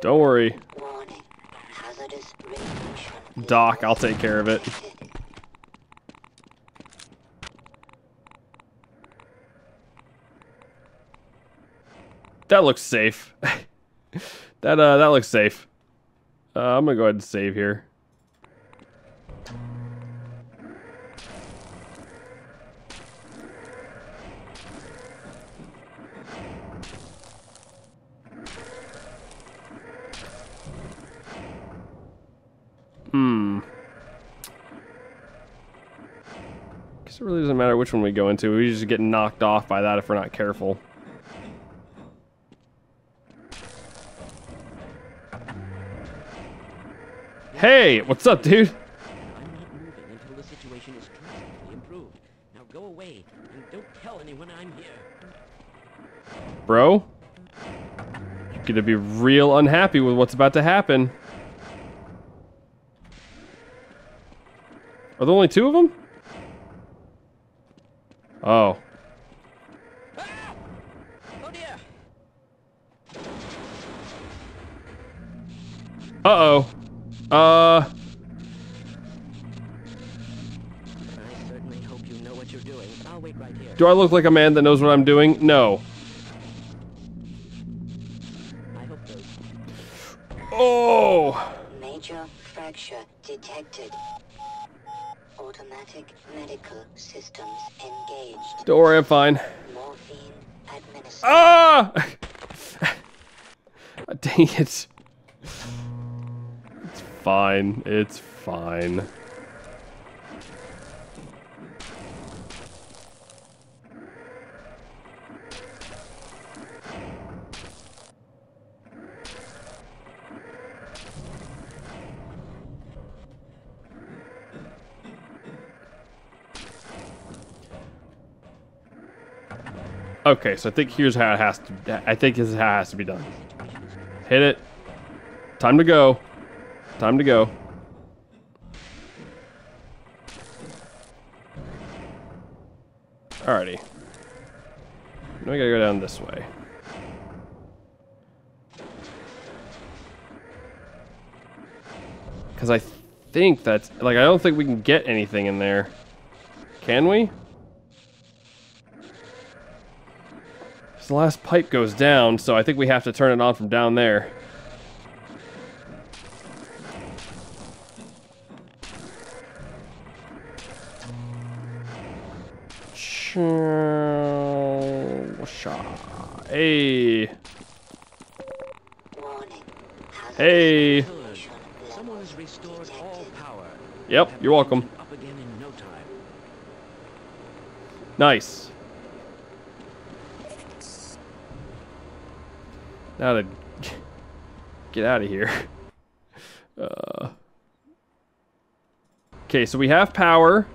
Don't worry. Doc, I'll take care of it. That looks safe. that uh that looks safe. Uh, I'm gonna go ahead and save here. Matter which one we go into. We just get knocked off by that if we're not careful. Hey, what's up, dude? I'm not moving until the situation is drastically improved. Now go away and don't tell anyone I'm here. Bro? You're gonna be real unhappy with what's about to happen. Are there only two of them? Oh. Oh dear! Uh-oh. Uh, I certainly hope you know what you're doing, but I'll wait right here. do I look like a man that knows what I'm doing? No. Don't worry, I'm fine. Ah! Dang it. It's fine. It's fine. Okay, so I think here's how it has to. I think this is how it has to be done. Hit it. Time to go. Time to go. Alrighty. Now we gotta go down this way. Because I think that's like I don't think we can get anything in there. Can we? The last pipe goes down, so I think we have to turn it on from down there. Hey, Warning. Hazardous hey. Good. radiation Someone levels has restored all detected. power. Yep, Have you're welcome. things Up again in no time. Nice. Now to get out of here. Uh. Okay, so we have power.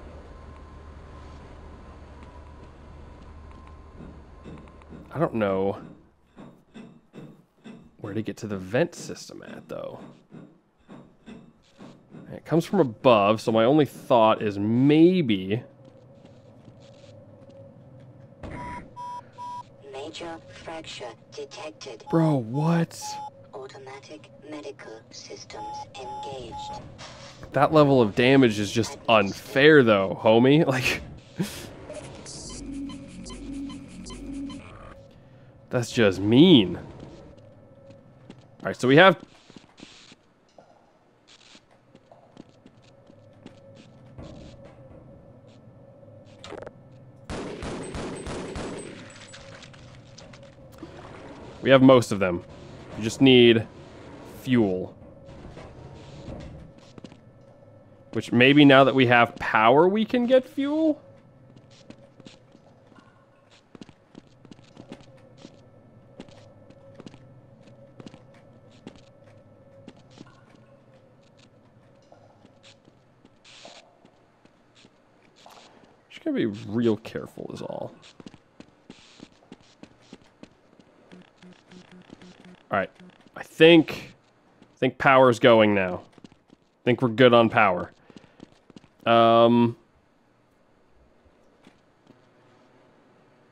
I don't know where to get to the vent system at, though. It comes from above, so my only thought is maybe. Major fracture detected. Bro, what? Automatic medical systems engaged. That level of damage is just unfair, though, homie. Like. That's just mean. Alright, so we have. We have most of them. You just need fuel. Which maybe now that we have power, we can get fuel? Just gotta be real careful is all. Alright. I think I think power's going now. I think we're good on power. Um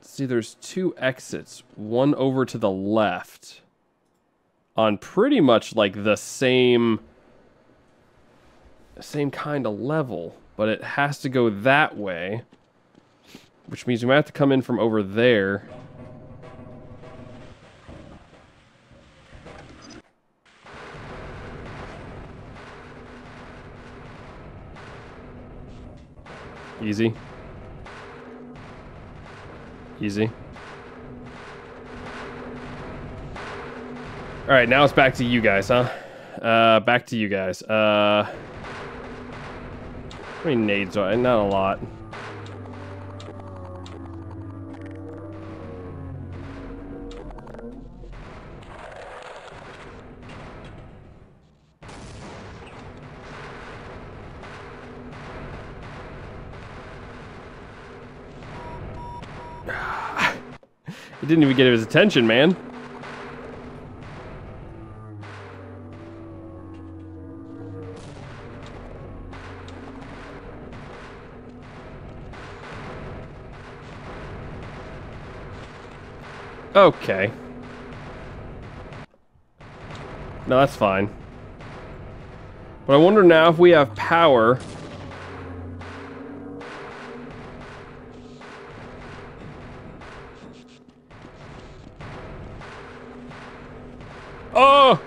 See, there's two exits. One over to the left. on pretty much like the same same kind of level, but it has to go that way, which means we might have to come in from over there. Easy. Easy. All right, now it's back to you guys, huh? Uh, back to you guys. Uh, how many nades are I? Not a lot. It didn't even get his attention, man. Okay. No, that's fine. But I wonder now if we have power. Oh!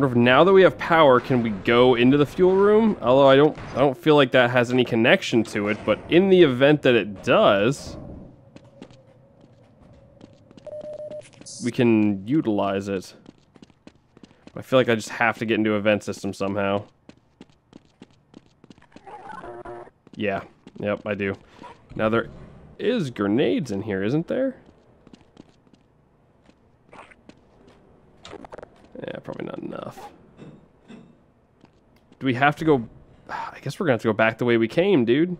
wonder if now that we have power, can we go into the fuel room? Although I don't, I don't feel like that has any connection to it. But in the event that it does, we can utilize it. I feel like I just have to get into a vent system somehow. Yeah. Yep, I do. Now there is grenades in here, isn't there? Yeah, probably not enough. Do we have to go... I guess we're going to have to go back the way we came, dude.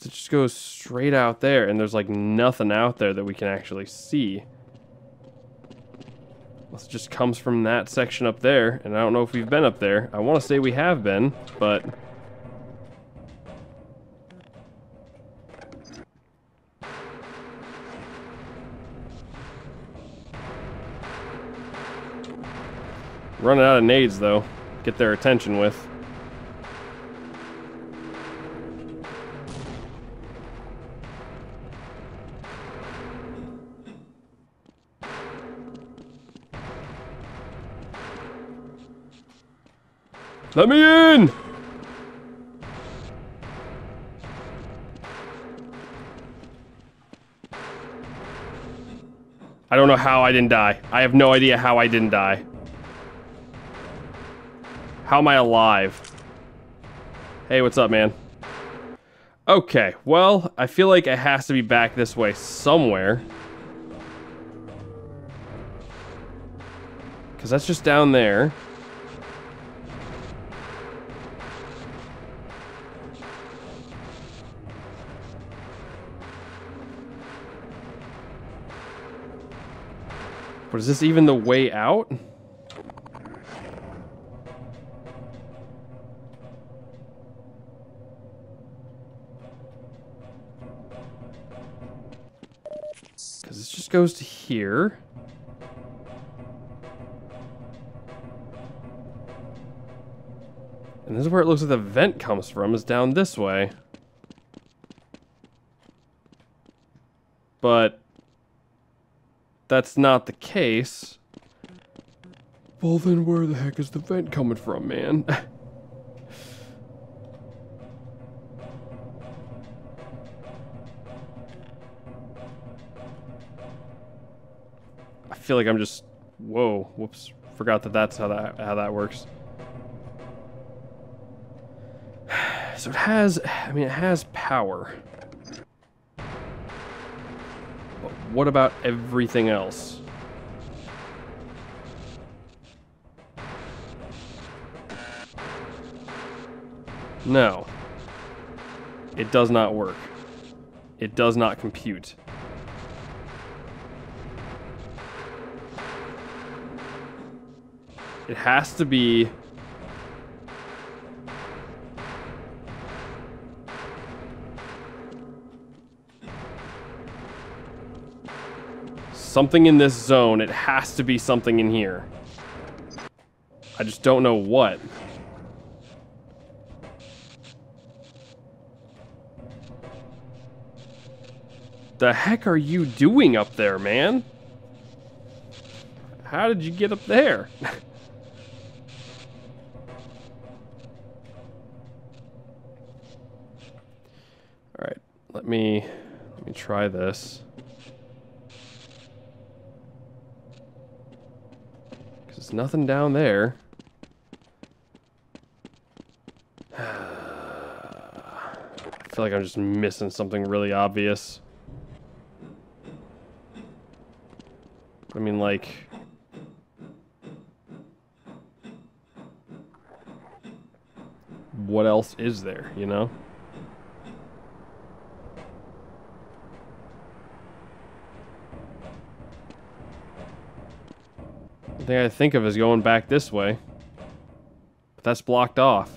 Because it just goes straight out there, and there's, like, nothing out there that we can actually see. It just comes from that section up there, and I don't know if we've been up there. I want to say we have been, but... Running out of nades, though. Get their attention with. Let me in! I don't know how I didn't die. I have no idea how I didn't die. How am I alive? Hey, what's up, man? Okay, well, I feel like it has to be back this way somewhere. Because that's just down there. But is this even the way out? Because this just goes to here. And this is where it looks like the vent comes from, is down this way. But that's not the case. Well, then where the heck is the vent coming from, man? I feel like I'm just... Whoa, whoops. Forgot that that's how that, how that works. So it has... I mean, it has power. What about everything else? No. It does not work. It does not compute. It has to be Something in this zone. It has to be something in here. I just don't know what. The heck are you doing up there, man? How did you get up there? All right, let me let me try this. Nothing down there. I feel like I'm just missing something really obvious. I mean, like... What else is there, you know? Thing I think of is going back this way. But that's blocked off.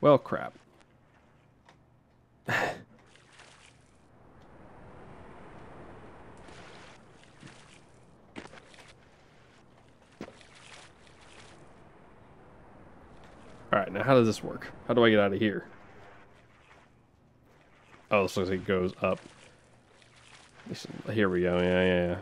Well, crap. Alright, now how does this work? How do I get out of here? Oh, this looks like it goes up. Here we go, yeah, yeah, yeah.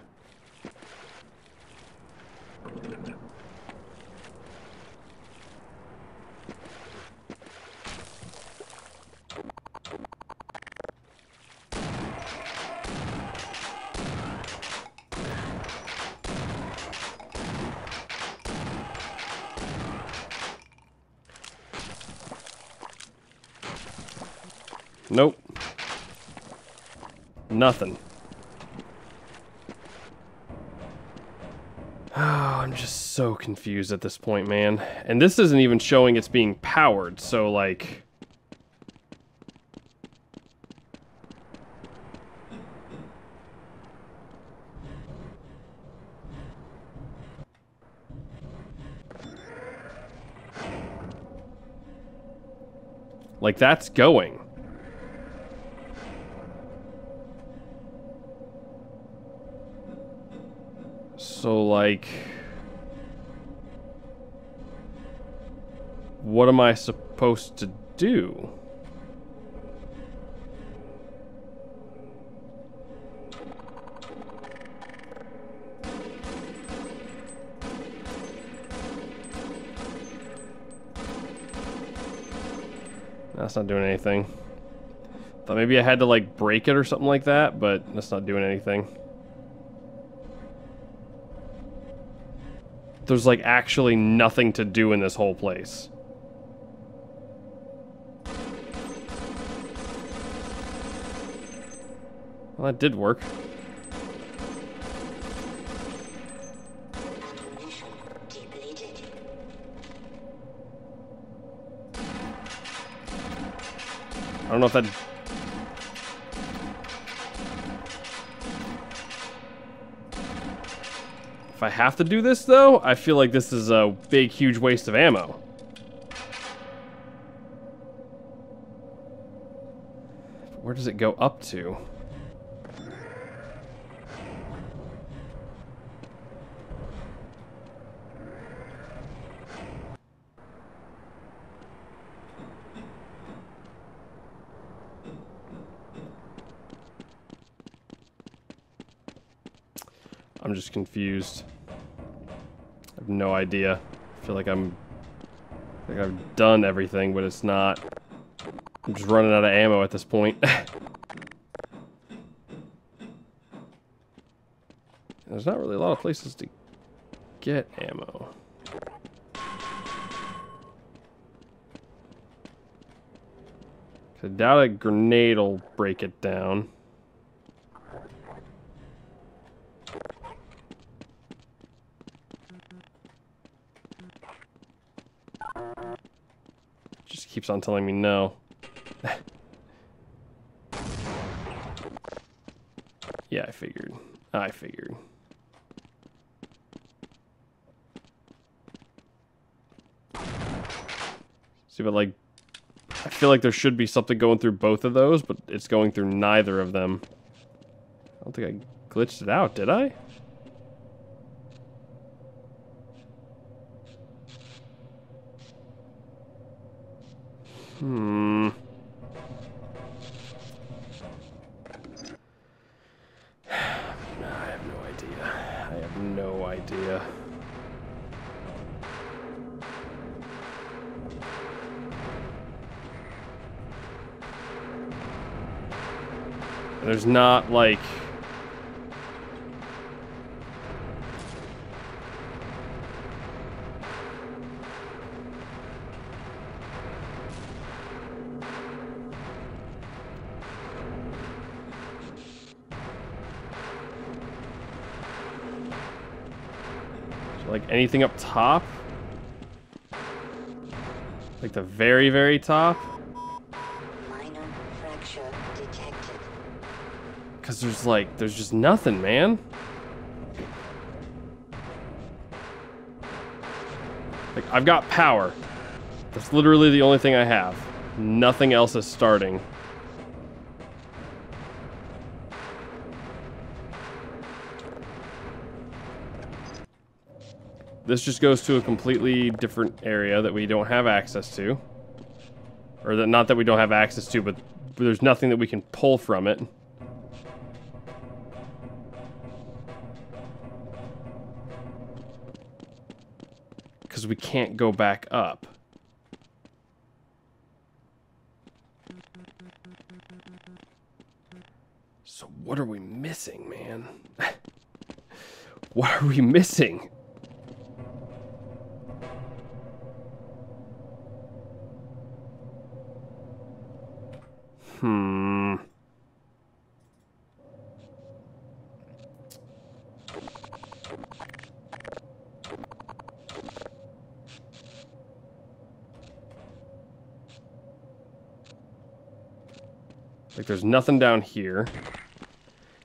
Nope. Nothing. Oh, I'm just so confused at this point, man. And this isn't even showing it's being powered, so like... Like, that's going. So, like... What am I supposed to do? That's not doing anything. Thought maybe I had to like break it or something like that, but that's not doing anything. There's like actually nothing to do in this whole place. Well, that did work. I don't know if that... If I have to do this, though, I feel like this is a big, huge waste of ammo. Where does it go up to? I'm just confused. I have no idea. I feel like I'm think I've done everything, but it's not. I'm just running out of ammo at this point. There's not really a lot of places to get ammo. I doubt a grenade will break it down. Just keeps on telling me no. yeah, I figured. I figured. See, but like, I feel like there should be something going through both of those, but it's going through neither of them. I don't think I glitched it out, did I? There's not like like anything up top? Like the very, very top? There's like, there's just nothing, man. Like, I've got power. That's literally the only thing I have. Nothing else is starting. This just goes to a completely different area that we don't have access to. Or that not that we don't have access to, but there's nothing that we can pull from it. Because we can't go back up. So what are we missing, man? what are we missing? Hmm. Like there's nothing down here.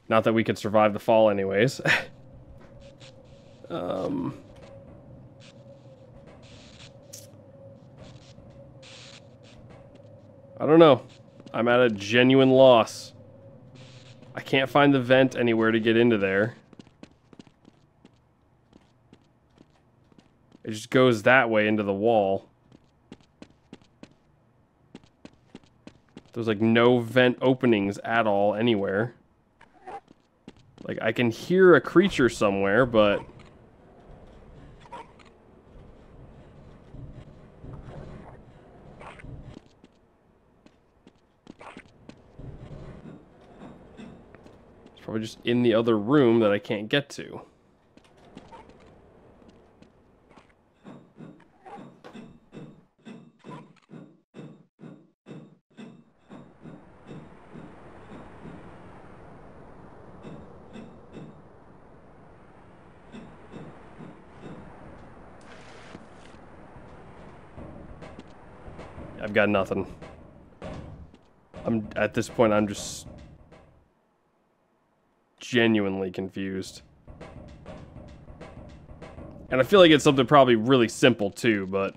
Not that we could survive the fall anyways. um I don't know. I'm at a genuine loss. I can't find the vent anywhere to get into there. It just goes that way into the wall. There's like no vent openings at all anywhere. Like I can hear a creature somewhere, but it's probably just in the other room that I can't get to. I've got nothing. I'm at this point I'm just genuinely confused. And I feel like it's something probably really simple too, but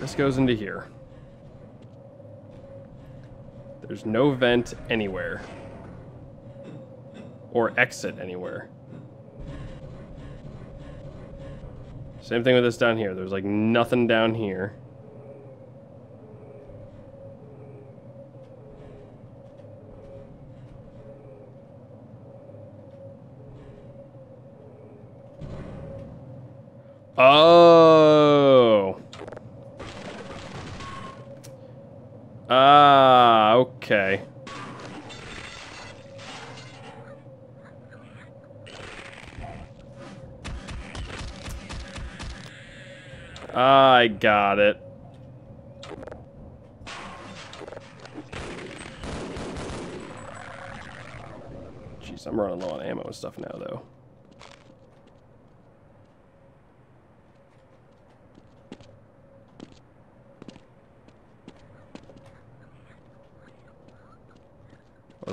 This goes into here. There's no vent anywhere. Or exit anywhere. Same thing with this down here. There's like nothing down here. Oh. Ah, okay. I got it. Jeez, I'm running low on ammo and stuff now, though.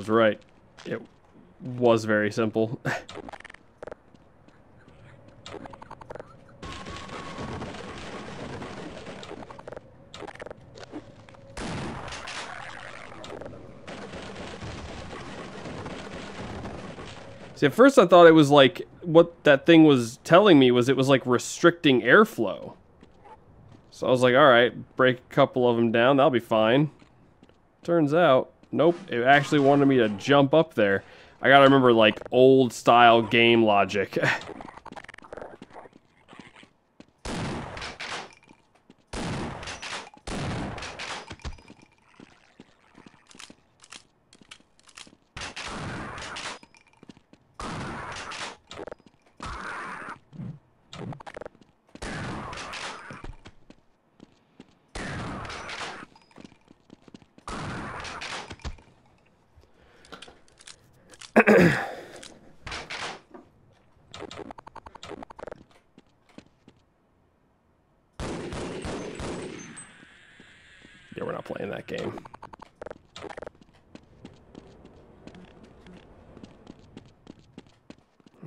Was right. It was very simple. See, at first I thought it was like what that thing was telling me was it was like restricting airflow. So I was like, all right, break a couple of them down, that'll be fine. Turns out, nope, it actually wanted me to jump up there. I gotta remember like old style game logic. playing that game.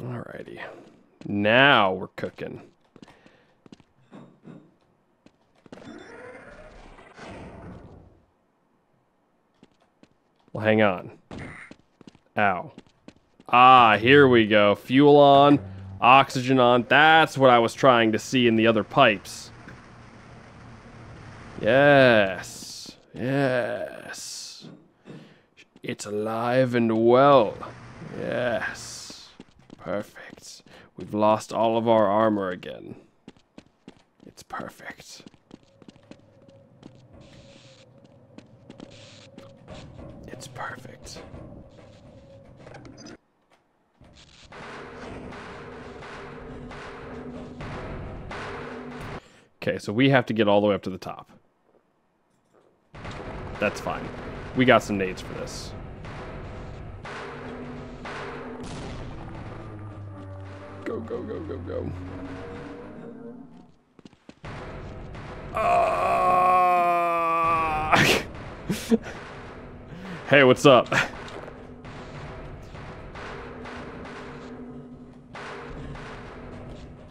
Alrighty. Now we're cooking. Well, hang on. Ow. Ah, here we go. Fuel on, oxygen on. That's what I was trying to see in the other pipes. Yes. Yes. It's alive and well. Yes. Perfect. We've lost all of our armor again. It's perfect. It's perfect. Okay, so we have to get all the way up to the top. That's fine. We got some nades for this. Go, go, go, go, go. Ah! hey, what's up?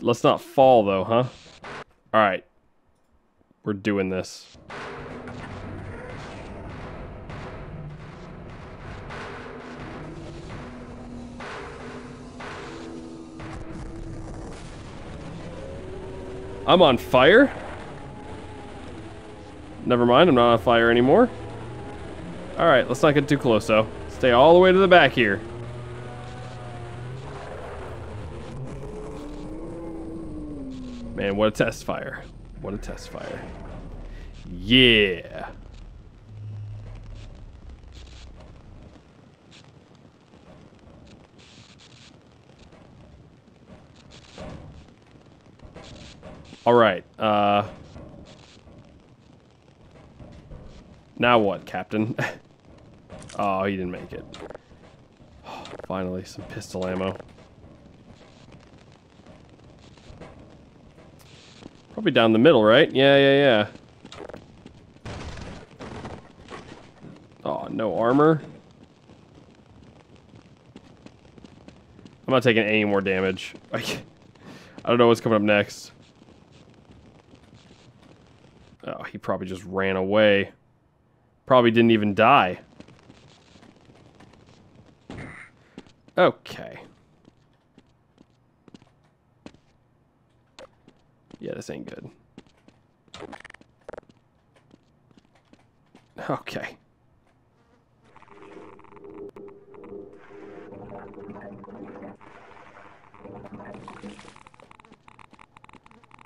Let's not fall, though, huh? Alright. We're doing this. I'm on fire? Never mind, I'm not on fire anymore. Alright, let's not get too close, though. Stay all the way to the back here. Man, what a test fire. What a test fire. Yeah. All right. Uh Now what, Captain? oh, he didn't make it. Finally, some pistol ammo. Probably down the middle, right? Yeah, yeah, yeah. Oh, no armor. I'm not taking any more damage. I, I don't know what's coming up next. Oh, he probably just ran away. Probably didn't even die. Okay. Yeah, this ain't good. Okay.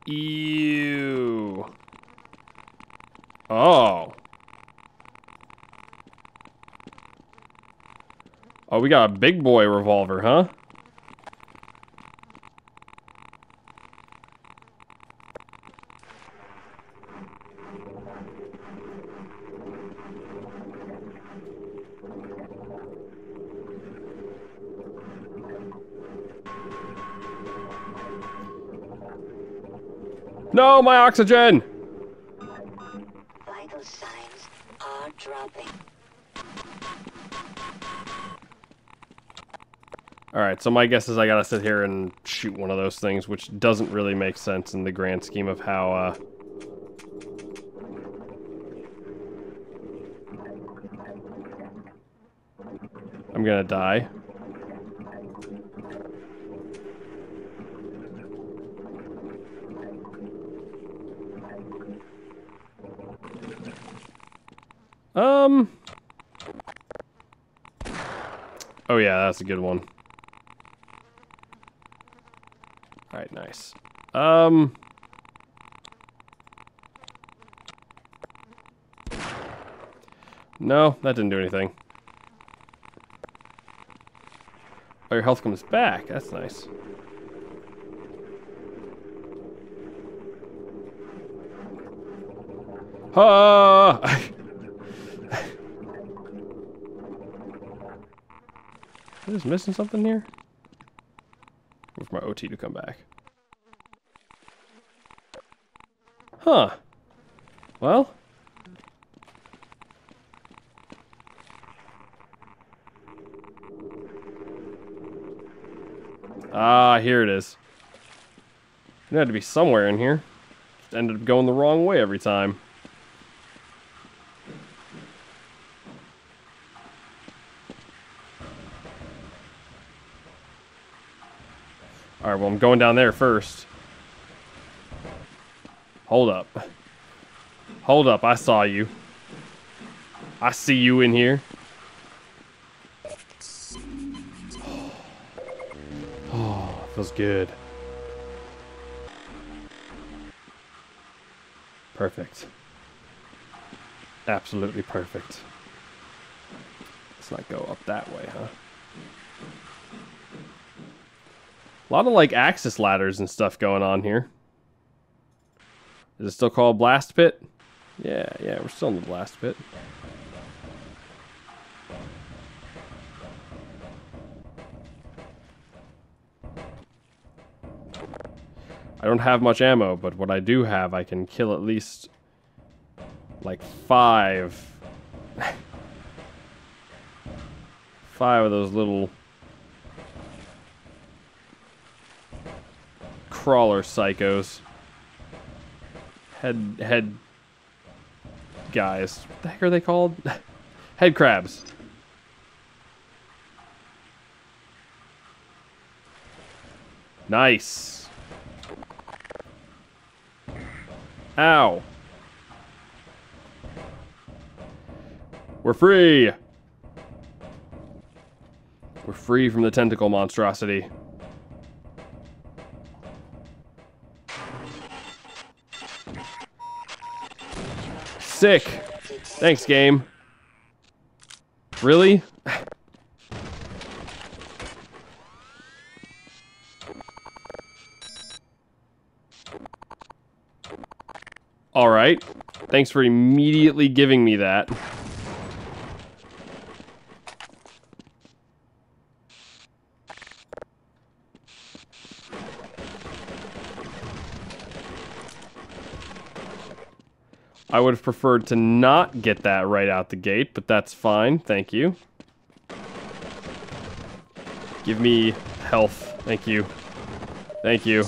Ew. Oh. Oh, we got a big boy revolver, huh? No, my oxygen! Alright, so my guess is I gotta sit here and shoot one of those things, which doesn't really make sense in the grand scheme of how, uh... I'm gonna die. Um... Oh yeah, that's a good one. Alright, nice. Um... No, that didn't do anything. Oh, your health comes back. That's nice. Ah! I'm just missing something here? For my OT to come back. Huh. Well. Ah, here it is. It had to be somewhere in here. Just ended up going the wrong way every time. Alright, well, I'm going down there first. Hold up. Hold up, I saw you. I see you in here. Oh, feels good. Perfect. Absolutely perfect. Let's not go up that way, huh? A lot of like axis ladders and stuff going on here. Is it still called Blast Pit? Yeah, yeah, we're still in the Blast Pit. I don't have much ammo, but what I do have, I can kill at least like five. five of those little crawler psychos. Head head guys. What the heck are they called? head crabs. Nice. Ow. We're free. We're free from the tentacle monstrosity. Sick. Thanks, game. Really? Alright. Thanks for immediately giving me that. I would have preferred to not get that right out the gate, but that's fine. Thank you. Give me health. Thank you. Thank you.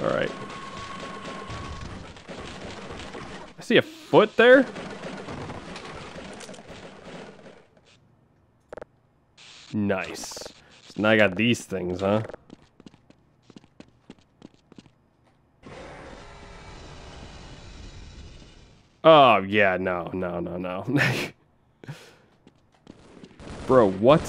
Alright. I see a foot there? Nice. So now I got these things, huh? Oh, yeah, no, no, no, no. Bro, what?